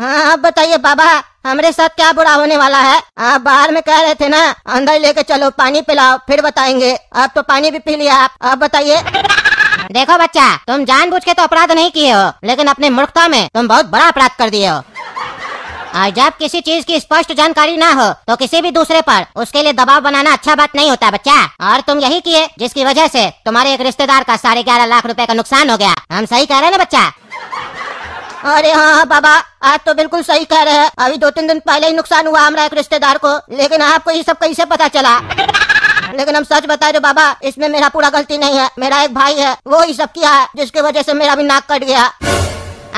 हाँ अब बताइए बाबा, हमारे साथ क्या बुरा होने वाला है? आप बाहर में कह रहे थे ना, अंदर लेके चलो, पानी पिलाओ, फिर बताएँगे। अब तो पानी भी पी लिया, आप अब बताइए। देखो बच्चा, तुम जानबूझ के तो अपराध नहीं किए हो, लेकिन अपने मूर्खता में तुम बहुत बड़ा अपराध कर दिए हो। और जब किसी चीज़ की स्पष्ट जानकारी ना हो तो किसी भी दूसरे पर उसके लिए दबाव बनाना अच्छा बात नहीं होता बच्चा। और तुम यही किए, जिसकी वजह से तुम्हारे एक रिश्तेदार का साढ़े ग्यारह लाख रुपए का नुकसान हो गया। हम सही कह रहे हैं ना बच्चा? अरे हाँ हाँ बाबा आज तो बिल्कुल सही कह रहे हैं। अभी दो तीन दिन पहले ही नुकसान हुआ हमारा एक रिश्तेदार को, लेकिन आपको ये सब कैसे पता चला? लेकिन हम सच बता रहे बाबा, इसमें मेरा पूरा गलती नहीं है, मेरा एक भाई है, वो ही सब किया है, जिसकी वजह से मेरा भी नाक कट गया।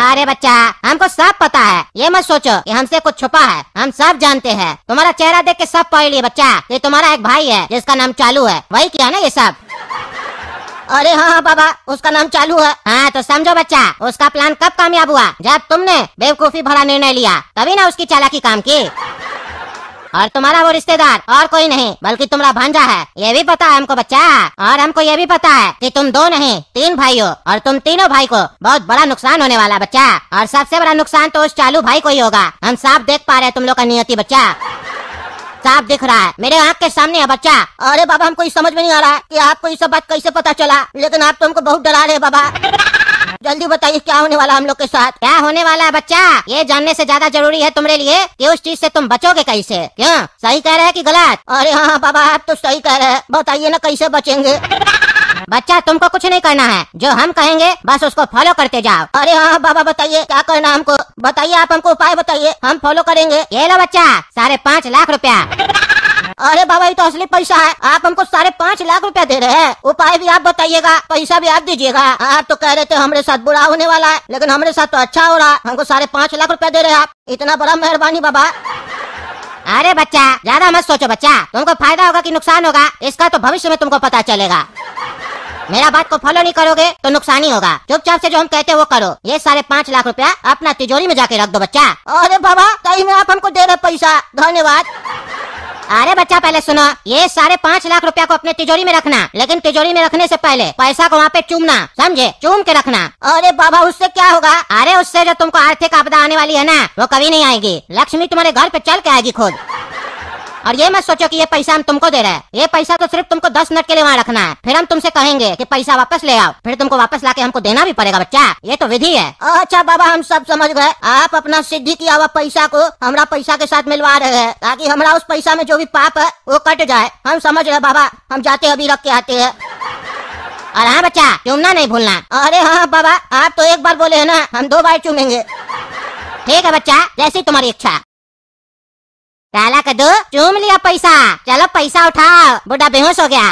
अरे बच्चा, हमको सब पता है, ये मत सोचो कि हमसे कुछ छुपा है, हम सब जानते हैं। तुम्हारा चेहरा देख के सब पढ़ लिए, बच्चा, ये तुम्हारा एक भाई है, जिसका नाम चालू है, वही किया ना ये सब? अरे हाँ हाँ बाबा उसका नाम चालू है। हाँ तो समझो बच्चा, उसका प्लान कब कामयाब हुआ? जब तुमने बेवकूफ़ी भरा निर्णय लिया, तभी ना उसकी चालाकी काम की। और तुम्हारा वो रिश्तेदार और कोई नहीं, बल्कि तुम्हारा भांजा है। ये भी पता है हमको बच्चा, और हमको ये भी पता है कि तुम दो नहीं, तीन भाई हो और तुम तीनों भाई को बहुत बड़ा नुकसान होने वाला बच्चा। और सबसे बड़ा नुकसान तो उस चालू भाई को ही होगा। हम साफ़ देख पा रहे हैं तुम लोग का नियति, बच्चा। साफ़ दिख रहा है। मेरे आँख के सामने है बच्चा। अरे बाबा हमको समझ में नहीं आ रहा है कि आपको ये सब बात कैसे पता चला। लेकिन आप तो हमको बहुत डरा रहे हैं बाबा। जल्दी बताइए क्या होने वाला हम लोग के साथ? क्या होने वाला है बच्चा? ये जानने से ज़्यादा ज़रूरी है तुम्हारे लिए कि उस चीज़ से तुम बचोगे कैसे? क्यों? सही कह रहे हैं कि गलत? अरे हाँ हाँ बाबा आप तो सही कह रहे हैं। बताइए ना कैसे बचेंगे? बच्चा, तुमको कुछ नहीं करना है। जो हम कहेंगे, बस उसको फॉलो करते जाओ। अरे हाँ बाबा बताइए, क्या करना हमको? बताइए आप हमको उपाय बताइए। हम फॉलो करेंगे। ये लो बच्चा, साढ़े पाँच लाख रुपया। अरे बाबा, ये तो असली पैसा है। आप हमको साढ़े पाँच लाख रुपया दे रहे हैं। उपाय भी आप बताइएगा, पैसा भी आप दीजिएगा। आप तो कह रहे थे हमारे साथ बुरा होने वाला है, लेकिन हमारे साथ तो अच्छा हो रहा है। हमको साढ़े पाँच लाख रुपया दे रहे हैं आप। इतना बड़ा मेहरबानी बाबा। अरे बच्चा, ज़्यादा मत सोचो बच्चा। तुमको फ़ायदा होगा कि नुकसान होगा, इसका तो भविष्य में तुमको पता चलेगा। मेरा बात को फॉलो नहीं करोगे तो नुकसान ही होगा। चुपचाप से जो हम कहते हैं वो करो। ये साढ़े पाँच लाख रुपया अपना तिजोरी में जाके रख दो बच्चा। अरे बाबा कहीं में आप हमको दे रहे पैसा? धन्यवाद। अरे बच्चा पहले सुनो। ये सारे पाँच लाख रुपया को अपने तिजोरी में रखना। लेकिन तिजोरी में रखने से पहले पैसा को वहाँ पे चूमना समझे? चूम के रखना। अरे बाबा उससे क्या होगा? अरे उससे जो तुमको आर्थिक आपदा आने वाली है ना वो कभी नहीं आएगी। लक्ष्मी तुम्हारे घर पे चल के आएगी खुद। और ये मत सोचो कि ये पैसा हम तुमको दे रहे हैं। ये पैसा तो सिर्फ़ तुमको दस मिनट के लिए वहाँ रखना है। फिर हम तुमसे कहेंगे कि पैसा वापस ले आओ। फिर तुमको वापस लाके हमको देना भी पड़ेगा बच्चा। ये तो विधि है। अच्छा बाबा हम सब समझ गए। आप अपना सिद्धि किया हुआ पैसा को हमारा पैसा के साथ मिलवा रहे हैं ताकि हमारा उस पैसा में जो भी पाप है वो कट जाए। हम समझ रहे बाबा हम जाते अभी रख के आते हैं। और हाँ बच्चा चूमना नहीं भूलना। अरे हाँ बाबा आप तो एक बार बोले है ना हम दो बार चूमेंगे। ठीक है बच्चा जैसी तुम्हारी इच्छा। काला कदू चूम लिया पैसा। चलो पैसा उठाओ। बुढ़ा बेहोश हो गया।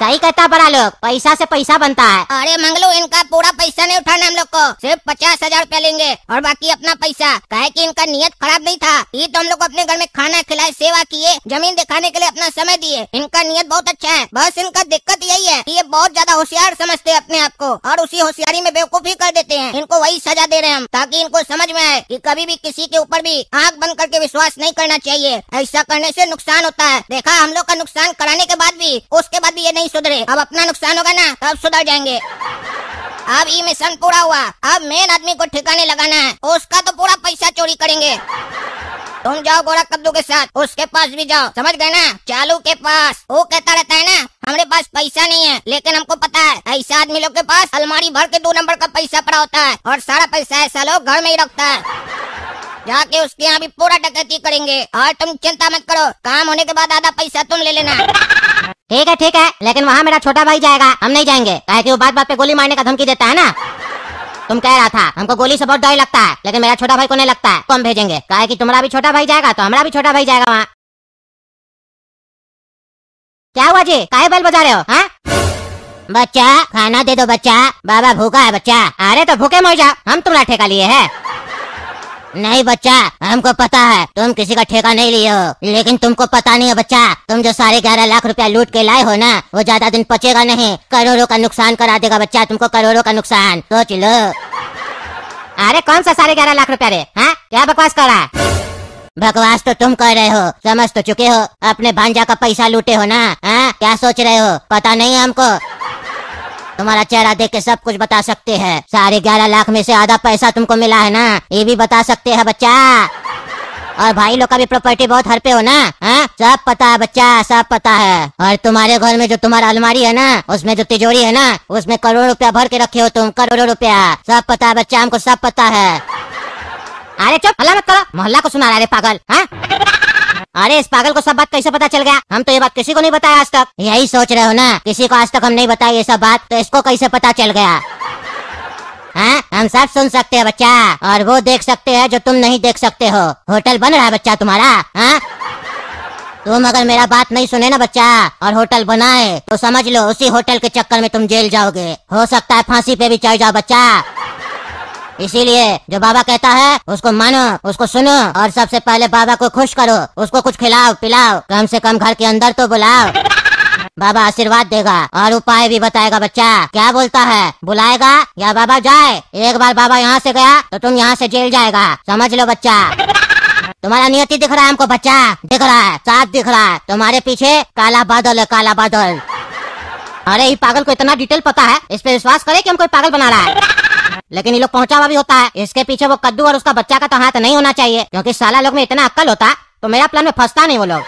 सही कहता बड़ा लोग, पैसा से पैसा बनता है। अरे मंगलू, इनका पूरा पैसा नहीं उठाना हम लोग को। सिर्फ़ पचास हज़ार रूपया लेंगे, और बाकी अपना पैसा। कहे कि इनका नियत खराब नहीं था। ये तो हम लोग अपने घर में खाना खिलाए, सेवा किए, ज़मीन दिखाने के लिए अपना समय दिए। इनका नियत बहुत अच्छा है। बस इनका दिक्कत यही है की ये बहुत ज़्यादा होशियार समझते अपने आप को, और उसी होशियारी में बेवकूफ़ी कर देते हैं। इनको वही सजा दे रहे हैं हम, ताकि इनको समझ में आए कि कभी भी किसी के ऊपर भी आँख बंद करके विश्वास नहीं करना चाहिए। ऐसा करने से नुकसान होता है। देखा, हम लोग का नुकसान कराने के बाद भी, उसके बाद भी ये नहीं सुधरे। अब अपना नुकसान होगा ना, तब सुधर जाएँगे। अब ये मिशन पूरा हुआ। अब मेन आदमी को ठिकाने लगाना है। उसका तो पूरा पैसा चोरी करेंगे। तुम जाओ गोरा कद्दू के साथ। उसके पास भी जाओ। समझ गए ना? चालू के पास। वो कहता रहता है ना, हमारे पास पैसा नहीं है, लेकिन हमको पता है, ऐसा आदमी लोग के पास अलमारी भर के दो नंबर का पैसा पड़ा होता है, और सारा पैसा ऐसा लोग घर में ही रखता है। जाके उसके यहाँ भी पूरा डकैती करेंगे। और तुम चिंता मत करो। काम होने के बाद आधा पैसा तुम ले लेना। ठीक है ठीक है, लेकिन वहाँ मेरा छोटा भाई जाएगा। हम नहीं जाएँगे। कहे कि वो बात बात पे गोली मारने का धमकी देता है ना? तुम कह रहा था, हमको गोली से बहुत डर लगता है, लेकिन मेरा छोटा भाई को नहीं लगता है। तो हम भेजेंगे? कहे कि तुम्हारा भी छोटा भाई जाएगा तो हमारा भी छोटा भाई जाएगा वहाँ। क्या हुआ जी? काहे बल बजा रहे हो हाँ? बच्चा, खाना दे दो बच्चा। बाबा भूखा है बच्चा। अरे तो भूखे मर जाओ। हम तुम्हारा ठेका लिए है। नहीं बच्चा, हमको पता है, तुम किसी का ठेका नहीं लिए हो। लेकिन तुमको पता नहीं है बच्चा, तुम जो साढ़े ग्यारह लाख रुपया लूट के लाए हो ना, वो ज़्यादा दिन पचेगा नहीं। करोड़ों का नुकसान करा देगा बच्चा, तुमको करोड़ों का नुकसान। सोच लो। अरे, कौन सा साढ़े ग्यारह लाख रुपया रे हाँ? क्या बकवास कर रहा है? बकवास तो तुम कर रहे हो, समझ तो चुके हो। अपने भांजा का पैसा लूटे हो ना हाँ? क्या सोच रहे हो? पता नहीं हमको। तुम्हारा चेहरा देख के सब कुछ बता सकते हैं। साढ़े ग्यारह लाख में से आधा पैसा तुमको मिला है ना? ये भी बता सकते हैं बच्चा। और भाई लोग का भी प्रॉपर्टी बहुत हर पे हो ना? हाँ? सब पता है बच्चा, सब पता है। और तुम्हारे घर में जो तुम्हारा अलमारी है ना, उसमें जो तिजोरी है ना, उसमें करोड़ों रुपया भर के रखे हो तुम, करोड़ों रुपया। सब पता है बच्चा, हमको सब पता है। अरे चुप मत करो। मोहल्ला को सुना रहा पागल हाँ? अरे, इस पागल को सब बात कैसे पता चल गया? हम तो ये बात किसी को नहीं बताया आज तक। यही सोच रहे हो ना? किसी को आज तक हम नहीं बताई ये सब बात तो इसको कैसे पता चल गया? हाँ? हम सब सुन सकते हैं, बच्चा। और वो देख सकते हैं जो तुम नहीं देख सकते हो। होटल बन रहा है, बच्चा तुम्हारा हाँ? तुम अगर मेरा बात नहीं सुने ना, बच्चा, और होटल बनाए तो समझ लो, उसी होटल के चक्कर में तुम जेल जाओगे। हो सकता है फांसी पे भी चढ़ जाओ, बच्चा। इसीलिए जो बाबा कहता है, उसको मानो, उसको सुनो, और सबसे पहले बाबा को खुश करो। उसको कुछ खिलाओ, पिलाओ, कम से कम घर के अंदर तो बुलाओ। बाबा आशीर्वाद देगा, और उपाय भी बताएगा बच्चा। क्या बोलता है, बुलाएगा या बाबा जाए? एक बार बाबा यहाँ से गया तो तुम यहाँ से जेल जाएगा। समझ लो बच्चा। तुम्हारा नियति दिख रहा है हमको बच्चा। दिख रहा है, साथ दिख रहा है। तुम्हारे पीछे काला बादल है, काला बादल। अरे, ये पागल को इतना डिटेल पता है? इस पे विश्वास करे कि हम कोई पागल बना रहा है? लेकिन ये लोग पहुँचा हुआ भी होता है। इसके पीछे वो कद्दू और उसका बच्चा का तो हाथ नहीं होना चाहिए, क्योंकि साला लोग में इतना अक्कल होता तो मेरा प्लान में फंसता नहीं वो लोग।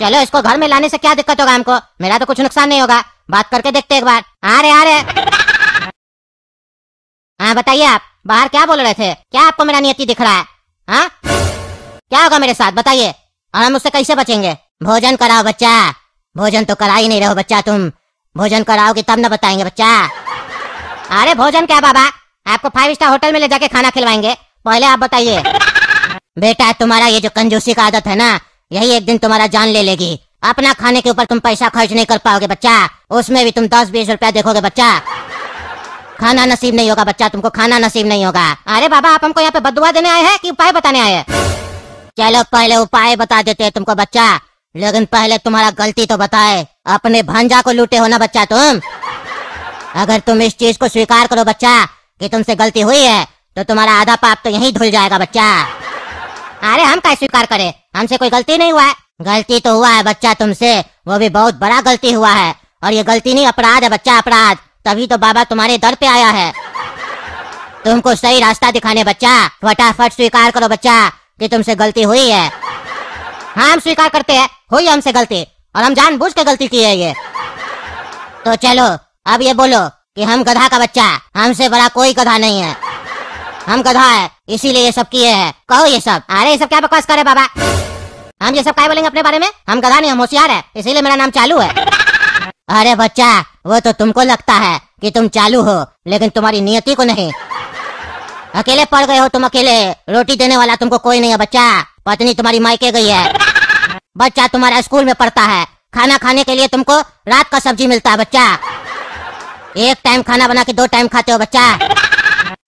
चलो, इसको घर में लाने से क्या दिक्कत होगा हमको? मेरा तो कुछ नुकसान नहीं होगा। बात करके देखते एक बार। आ रहे आ रहे। हाँ बताइए आप, बाहर क्या बोल रहे थे? क्या आपको मेरा नियति दिख रहा है? हाँ? क्या होगा मेरे साथ? बताइए। और हम उससे कैसे बचेंगे? भोजन कराओ, बच्चा। भोजन तो करा ही नहीं रहो बच्चा तुम। भोजन कराओगे तब न बताएँगे, बच्चा। अरे भोजन क्या बाबा? आपको फाइव स्टार होटल में ले जाके खाना खिलवाएँगे। पहले आप बताइए। बेटा, तुम्हारा ये जो कंजूसी का आदत है ना, यही एक दिन तुम्हारा जान ले लेगी। अपना खाने के ऊपर तुम पैसा खर्च नहीं कर पाओगे बच्चा। उसमें भी तुम दस बीस रुपया देखोगे बच्चा। खाना नसीब नहीं होगा बच्चा, तुमको खाना नसीब नहीं होगा। अरे बाबा, आप हमको यहाँ पे बदुआ देने आए हैं कि उपाय बताने आए चलो, पहले उपाय बता देते हैं तुमको बच्चा। लेकिन पहले तुम्हारा गलती तो बताए। अपने भांजा को लूटे हो ना बच्चा तुम। अगर तुम इस चीज़ को स्वीकार करो बच्चा, कि तुमसे गलती हुई है तो तुम्हारा आधा पाप तो यहीं धुल जाएगा बच्चा। अरे हम क्या स्वीकार करें? हमसे कोई गलती नहीं हुआ है। गलती तो हुआ है बच्चा तुमसे, वो भी बहुत बड़ा गलती हुआ है। और ये गलती नहीं अपराध है बच्चा अपराध, तभी तो बाबा तुम्हारे दर पे आया है। तुमको सही रास्ता दिखाने बच्चा, फटाफट स्वीकार करो बच्चा, कि तुमसे गलती हुई है। हाँ हम स्वीकार करते हैं, हुई हमसे गलती, और हम जानबूझ के गलती की है ये। तो चलो अब ये बोलो कि हम गधा का बच्चा हमसे बड़ा कोई गधा नहीं है। हम गधा है, इसीलिए ये सब किए हैं। कहो ये सब। अरे, ये सब क्या बकवास करे बाबा? हम ये सब क्या बोलेंगे अपने बारे में? हम गधा नहीं, हम होशियार है, इसीलिए मेरा नाम चालू है। अरे बच्चा, वो तो तुमको लगता है कि तुम चालू हो, लेकिन तुम्हारी नियति को नहीं। अकेले पड़ गए हो तुम अकेले। रोटी देने वाला तुमको कोई नहीं है बच्चा। पत्नी तुम्हारी मायके गई है। बच्चा तुम्हारा स्कूल में पढ़ता है। खाना खाने के लिए तुमको रात का सब्ज़ी मिलता है बच्चा। एक टाइम खाना बना के दो टाइम खाते हो, बच्चा।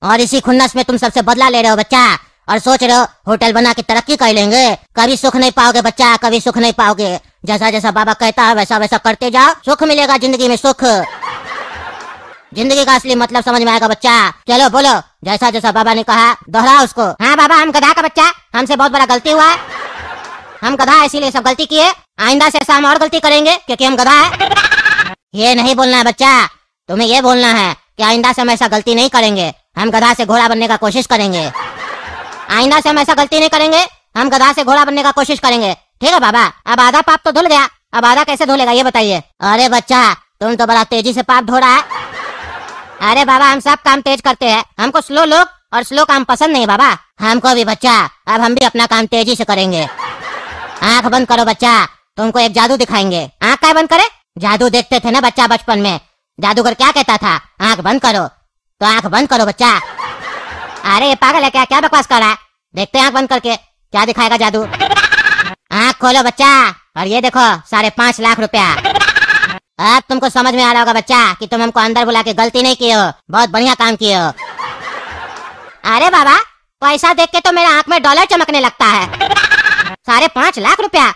और इसी खुन्नस में तुम सबसे बदला ले रहे हो, बच्चा। और सोच रहे हो, होटल बना के तरक्की कर लेंगे। कभी सुख नहीं पाओगे, बच्चा, कभी सुख नहीं पाओगे। जैसा जैसा बाबा कहता है, वैसा वैसा करते जाओ। सुख मिलेगा ज़िंदगी में, सुख। ज़िंदगी का असली मतलब समझ में आएगा, बच्चा। चलो, बोलो। जैसा जैसा बाबा ने कहा दोहरा उसको। हाँ बाबा, हम गधा का बच्चा। हमसे बहुत बड़ा गलती हुआ है। हम गधा इसीलिए सब गलती किए। आइंदा से ऐसा हम और गलती करेंगे, क्योंकि हम गधा है। ये नहीं बोलना है, बच्चा। तुम्हें ये बोलना है कि आइंदा से हम ऐसा गलती नहीं करेंगे। हम गधा से घोड़ा बनने का कोशिश करेंगे। आइंदा से हम ऐसा गलती नहीं करेंगे, हम गधा से घोड़ा बनने का कोशिश करेंगे। ठीक है बाबा, अब आधा पाप तो धुल गया। अब आधा कैसे धुलेगा, ये बताइए। अरे बच्चा, तुम तो बड़ा तेज़ी से पाप धो रहा है। अरे बाबा, हम सब काम तेज करते हैं। हमको स्लो लोग और स्लो काम पसंद नहीं बाबा। हमको भी बच्चा, अब हम भी अपना काम तेज़ी से करेंगे। आँख बंद करो बच्चा, तुमको एक जादू दिखाएँगे। आँख क्या बंद करे? जादू देखते थे ना बच्चा बचपन में। जादूगर क्या कहता था? आँख बंद करो। तो आँख बंद करो, बच्चा। अरे, ये पागल है क्या? क्या बकवास कर रहा है? देखते हैं आँख बंद करके। क्या दिखाएगा जादू? आँख खोलो, बच्चा। और ये देखो, साढ़े पाँच लाख रुपया। अब तुमको समझ में आ रहा होगा, बच्चा, कि तुम हमको अंदर बुला के गलती नहीं किए हो। बहुत बढ़िया काम किए हो। अरे, बाबा, पैसा देख के तो मेरे आँख में डॉलर चमकने लगता है। साढ़े पाँच लाख रुपया।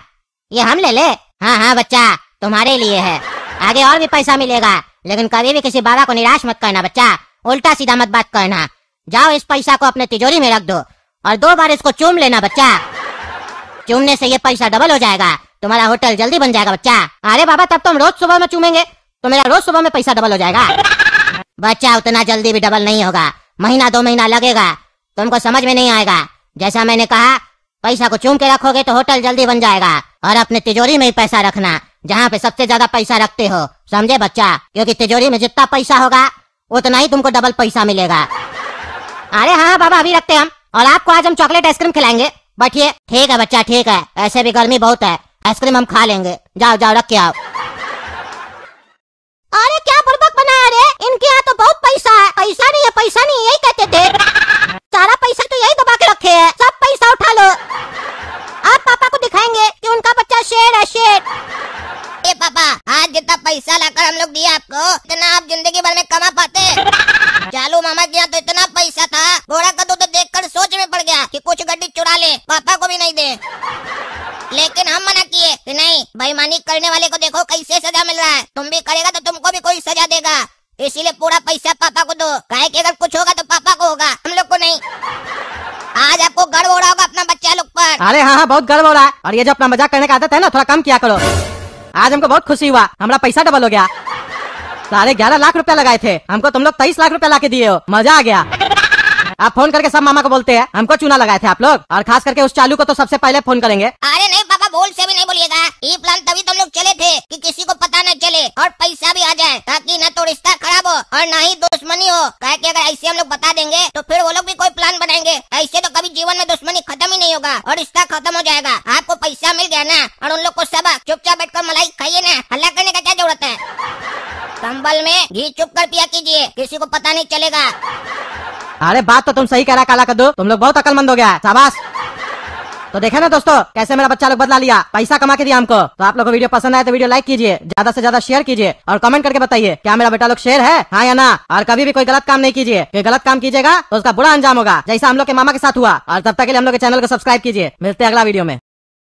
ये हम ले ले? हाँ हाँ बच्चा, तुम्हारे लिए है। आगे और भी पैसा मिलेगा। लेकिन कभी भी किसी बाबा को निराश मत करना, बच्चा। उल्टा सीधा मत बात करना। जाओ, इस पैसा को अपने तिजोरी में रख दो और दो बार इसको चूम लेना, बच्चा। चूमने से ये पैसा डबल हो जाएगा। तुम्हारा होटल जल्दी बन जाएगा, बच्चा। अरे बाबा, तब तो हम रोज सुबह में चूमेंगे। तो मेरा रोज सुबह में पैसा डबल हो जाएगा। बच्चा, उतना जल्दी भी डबल नहीं होगा। महीना, दो महीना लगेगा। तुमको समझ में नहीं आएगा। जैसा मैंने कहा, पैसा को चूम के रखोगे तो होटल जल्दी बन जाएगा। और अपने तिजोरी में ही पैसा रखना। जहाँ पे सबसे ज़्यादा पैसा रखते हो, समझे बच्चा? क्योंकि तिजोरी में जितना पैसा होगा, उतना ही तुमको डबल पैसा मिलेगा। अरे हाँ बाबा, अभी रखते हम। और आपको आज हम चॉकलेट आइसक्रीम खिलाएँगे। बैठिए ठीक है बच्चा, ठीक है। ऐसे भी गर्मी बहुत है। आइसक्रीम हम खा लेंगे। जाओ जाओ, रख के आओ। अरे क्या बुर्बक बनाया रे इनके यहाँ तो बहुत पैसा है। पैसा नहीं है, पैसा नहीं यही कहते थे। सारा पैसा तो यही दबा के रखे है। सब पैसा उठा लो। आप पापा को दिखाएँगे कि उनका बच्चा शेर है, शेर। पापा, आज जितना पैसा लाकर हम लोग दिए आपको इतना आप ज़िंदगी भर में कमा पाते। चालू मामा के यहाँ तो इतना पैसा था, घोड़ा कद्दू तो देखकर सोच में पड़ गया कि कुछ गड्डी चुरा ले, पापा को भी नहीं दे। लेकिन हम मना किए कि नहीं, बेईमानी करने वाले को देखो कैसे सजा मिल रहा है। तुम भी करेगा तो तुमको भी कोई सजा देगा। इसीलिए पूरा पैसा पापा को दो। काहे कि अगर कुछ होगा तो पापा को होगा, हम लोग को नहीं। आज आपको गर्व हो रहा होगा अपना बच्चा लोग पर। अरे हाँ हाँ बहुत गर्व हो रहा है। और ये जो अपना मज़ाक करने का आदत है ना, थोड़ा कम किया करो। आज हमको बहुत खुशी हुआ। हमारा पैसा डबल हो गया। साढ़े ग्यारह लाख रुपया लगाए थे। हमको तुम लोग तेईस लाख रुपया ला के दिए हो। मज़ा आ गया। आप फ़ोन करके सब मामा को बोलते हैं। हमको चूना लगाए थे आप लोग। और खास करके उस चालू को तो सबसे पहले फ़ोन करेंगे। अरे नहीं, पापा, बोल से भी नहीं बोलिएगा। ये प्लान तभी तुम लोग चले थे कि किसी को चले और पैसा भी आ जाए ताकि न तो रिश्ता खराब हो और न ही दुश्मनी हो। कहे कि अगर ऐसे हम लोग बता देंगे तो फिर वो लोग भी कोई प्लान बनाएँगे। ऐसे तो कभी जीवन में दुश्मनी खत्म ही नहीं होगा और रिश्ता खत्म हो जाएगा। आपको पैसा मिल गया ना, और उन लोग को सबक चुपचाप बैठकर मलाई खाइए ना। हल्ला करने का क्या ज़रूरत है? कंबल में घी चुप कर पिया कीजिए, किसी को पता नहीं चलेगा। अरे बात तो तुम सही कह रहा काला कद्दू। तुम लोग बहुत अकलमंद हो गया। शाबाश। तो देखे ना दोस्तों, कैसे मेरा बच्चा लोग बदला लिया? पैसा कमा के दिया हमको। तो आप लोग को वीडियो पसंद आए तो वीडियो लाइक कीजिए, ज़्यादा से ज़्यादा शेयर कीजिए और कमेंट करके बताइए, क्या मेरा बेटा लोग शेयर है? हाँ या ना? और कभी भी कोई गलत काम नहीं कीजिए। कोई गलत काम कीजिएगा तो उसका बुरा अंजाम होगा, जैसा हम लोग के मामा के साथ हुआ। और तब तक के लिए हम लोग के चैनल को सब्सक्राइब कीजिए। मिलते हैं अगला वीडियो में।